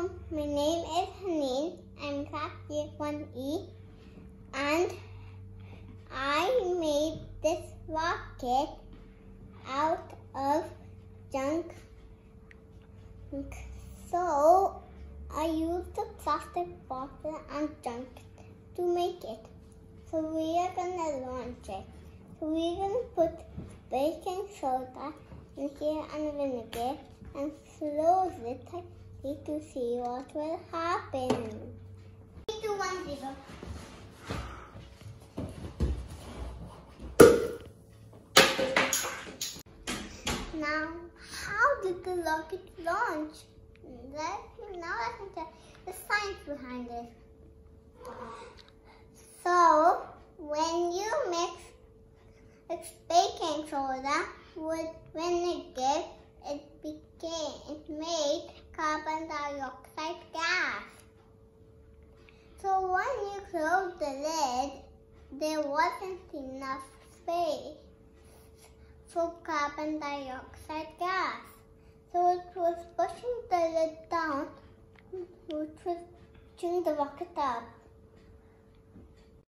My name is Haneen. I'm class year 1E and I made this rocket out of junk. So I used a plastic bottle and junk to make it. So we are gonna launch it. So we're gonna put baking soda in here and vinegar and close it tightly to see what will happen. Three, two, one, zero. Now, how did the rocket launch? Let, now I can tell the science behind it. So, when you mix, baking soda with vinegar, it became, it made carbon dioxide gas. So when you close the lid, there wasn't enough space for carbon dioxide gas. So it was pushing the lid down, which was pushing the rocket up.